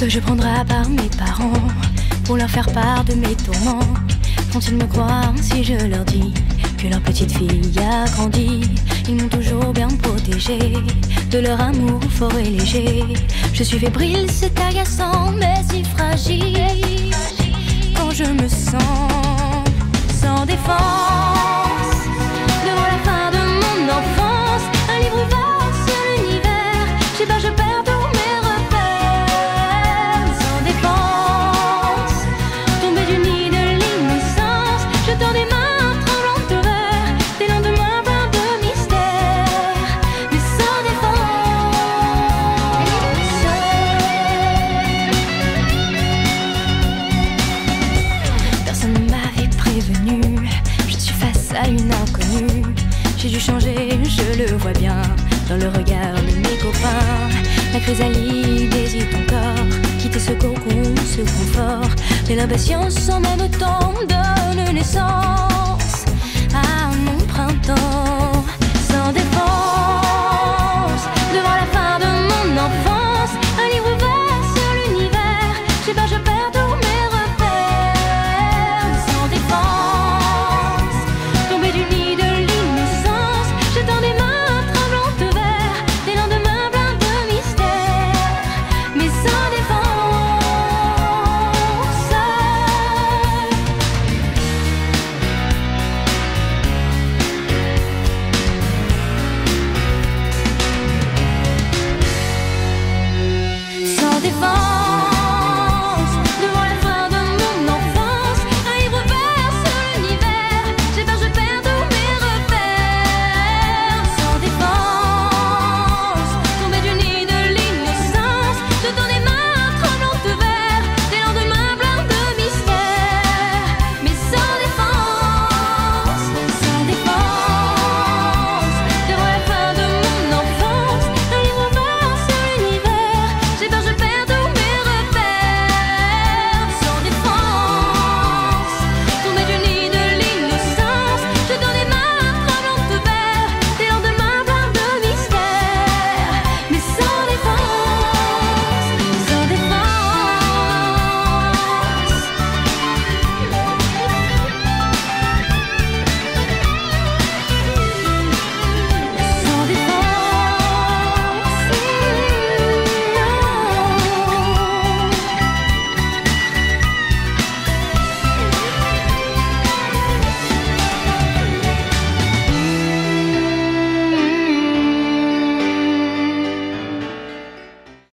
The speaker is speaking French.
Dois-je prendre à part mes parents pour leur faire part de mes tourments Vont-ils me croire si je leur dis que leur petite fille a grandi Ils m'ont toujours bien protégée de leur amour fort et léger. Je suis fébrile, c'est agaçant, mais si fragile je suis face à une inconnue. J'ai dû changer, je le vois bien, dans le regard de mes copains. La chrysalide hésite encore, quitter ce cocon, ce confort. Mais l'impatience en même temps donne naissance à